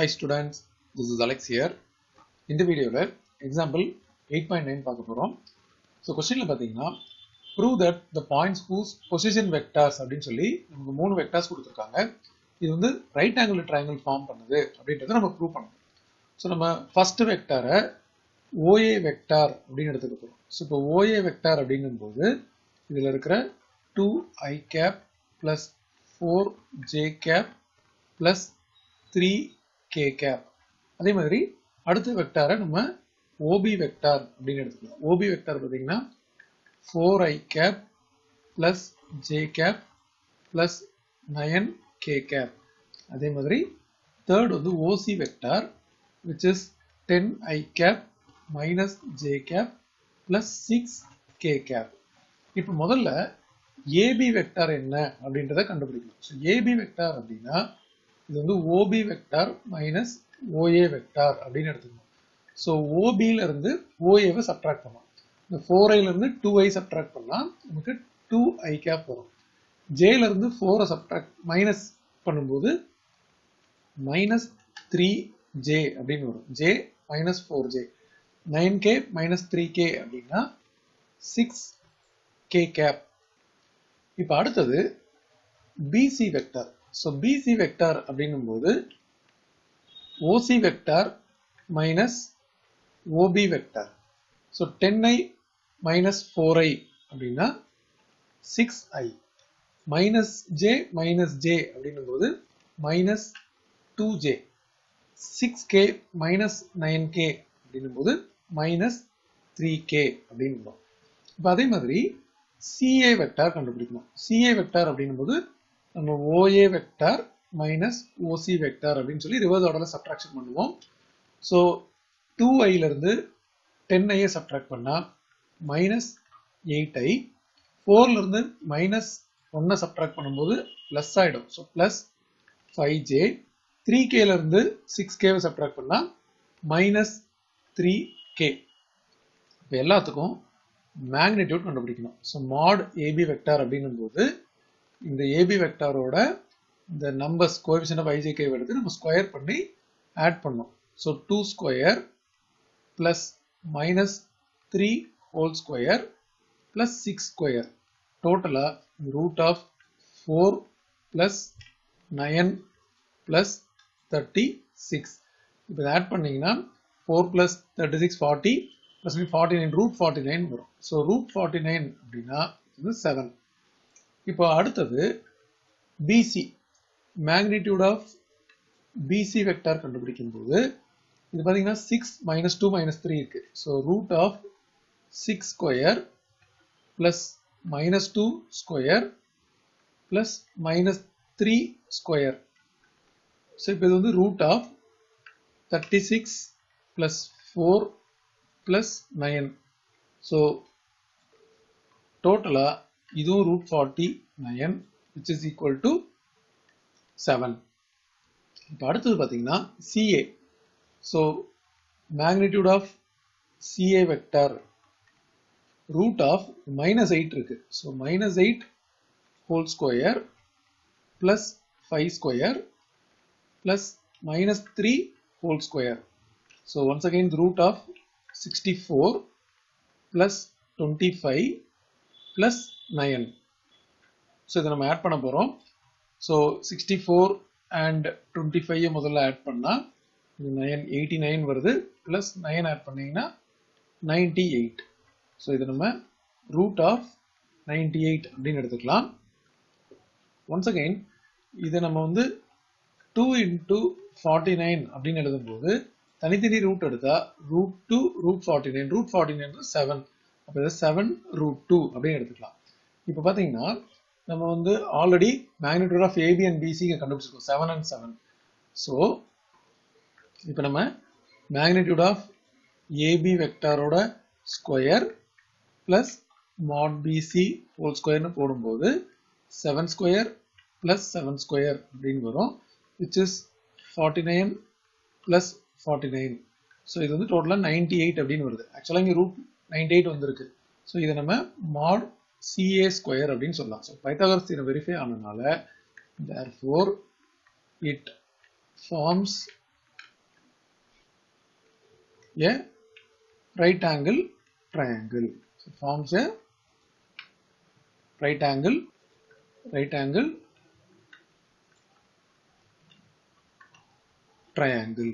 Hi students this is Alex here. இந்த வீடியோவில் example eight point nine பார்க்க போகிறோம் ஸோ கொஸ்டினில் பார்த்தீங்கன்னா prove that the points whose position vectors அப்படின்னு சொல்லி நமக்கு மூணு வெக்டார்ஸ் கொடுத்துருக்காங்க. இது வந்து ரைட் ஆங்கிள் ட்ரையாங்கிள் ஃபார்ம் பண்ணுது அப்படின்றத நம்ம ப்ரூவ் பண்ணணும். ஸோ நம்ம ஃபர்ஸ்ட் வெக்டாரை ஓஏ வெக்டார் அப்படின்னு எடுத்துக்க போகிறோம் ஸோ இப்போ ஓஏ வெக்டார் அப்படிங்கும்போது இதில் இருக்கிற two I cap plus four J cap plus three K cap அதே மாதிரி அடுத்த வெக்டாரை நம்ம ஓபி வெக்டார் அப்படின்னு எடுத்துக்கலாம். ஓபி வெக்டார் பார்த்தீங்கன்னா four I cap plus J cap plus nine K cap அதே மாதிரி தேர்ட் வந்து OC vector which is ten I cap minus J cap plus six K cap இப்போ முதல்ல ஏபி வெக்டார் என்ன அப்படின்றத கண்டுபிடிக்கணும். ஸோ ஏபி வெக்டார் அப்படின்னா இது வந்து OB vector minus OA vector அப்படின்னு எடுத்துக்கணும். ஸோ ஓபியில இருந்து ஓஏவை சப்ட்ராக்ட் பண்ணலாம். இந்த ஃபோர் ஐல இருந்து டூ ஐ சப்ட்ராக்ட் பண்ணால் நமக்கு டூ ஐ கேப் வரும் ஜேல இருந்து ஃபோரை சப்ட்ராக்ட் மைனஸ் பண்ணும்போது மைனஸ் த்ரீ ஜே அப்படின்னு வரும். J minus four J nine K minus three K அப்படின்னா சிக்ஸ் கே கேப் இப்போ அடுத்தது BC vector so BC vector அப்படின்னும்போது OC vector minus OB vector so ten I minus four I அப்படின்னா six I minus J minus J அப்படின்னும்போது minus two J six K minus nine K அப்படின்னும்போது minus three K அப்படின்னு இப்போ அதே மாதிரி CA vector கண்டுபிடிக்கணும். CA vector அப்படின்னும் போது நம்ம OA vector minus OC vector அப்படின்னு சொல்லி ரிவர்ஸ் ஆர்டரில் சப்ட்ராக்ஷன் பண்ணுவோம். ஸோ டூ ஐலேருந்து டென் ஐயை சப்ட்ராக்ட் பண்ணால் மைனஸ் எயிட் ஐ ஃபோர்லேருந்து மைனஸ் ஒன்றை சப்ட்ராக்ட் பண்ணும்போது ப்ளஸ் ஆகிடும் so plus five J three கேலேருந்து six கேவை சப்ட்ராக்ட் பண்ணால் மைனஸ் த்ரீ கே இப்போ எல்லாத்துக்கும் மேக்னிடியூட் கண்டுபிடிக்கணும். ஸோ மாட் ஏபி வெக்டார் அப்படிங்கும்போது இந்த ஏபி வெக்டாரோட இந்த நம்பர்ஸ் கோஎஃபிஷியன்ட் ஆஃப் ஐஜேகே எடுத்து நம்ம ஸ்கொயர் பண்ணி ஆட் பண்ணோம் so two square plus minus three whole square plus six square டோட்டலாக root of four plus nine plus thirty six இப்போ இதை ஆட் பண்ணிங்கன்னா four plus thirty six forty plus forty nine root forty nine வரும். So root forty nine அப்படின்னா இது seven இப்போ அடுத்தது PC magnitude of PC vector கண்டுபிடிக்கும் போது இது பார்த்தீங்கன்னா six minus two minus three இருக்கு. So root of six square plus minus two square plus minus three square so இப்போ இது வந்து root of thirty six plus four plus nine so டோட்டலாக இதுவும் root forty nine which is equal to seven இப்போ அடுத்தது பார்த்தீங்கன்னா CA so magnitude of CA vector root of minus eight இருக்கு. So minus eight whole square plus five square plus minus three whole square so once again root of sixty four plus twenty five plus nine so இதை நம்ம add பண்ண போகிறோம் so sixty four and twenty five முதல்ல add பண்ணால் இது nine eighty nine வருது. Plus nine add பண்ணிங்கன்னா ninety eight so இது நம்ம ரூட் ஆஃப் நைன்டி எயிட் அப்படின்னு எடுத்துக்கலாம். ஒன்ஸ் அகெயின் இதை நம்ம வந்து டூ இன்டூ ஃபார்ட்டி நைன் அப்படின்னு எழுதும்போது தனித்தனி ரூட் எடுத்தால் root two root forty nine root forty nine seven அப்போ இதை செவன் ரூட் டூ அப்படின்னு எடுத்துக்கலாம். இப்போ பார்த்தீங்கன்னா நம்ம வந்து already magnitude of AB and BC கண்டுபிடிச்சிருக்கோம். செவன் அண்ட் செவன் ஸோ இப்போ நம்ம magnitude of AB வெக்டாரோட square plus mod BC whole ஸ்கொயர்னு போடும்போது seven square plus seven square அப்படின்னு வரும். Which is forty nine plus forty nine so இது வந்து டோட்டலாக நைன்டி எயிட் அப்படின்னு வருது. ஆக்சுவலாக இங்கே ரூட் நைன்டி எயிட் வந்திருக்கு. ஸோ இதை நம்ம மாட் சிஏ ஸ்கொயர் அப்படின்னு சொல்லலாம். ஸோ பைத்தாகரஸ் தீரம் வெரிஃபை ஆனதுனால therefore it forms a right angle triangle forms a right angle right angle triangle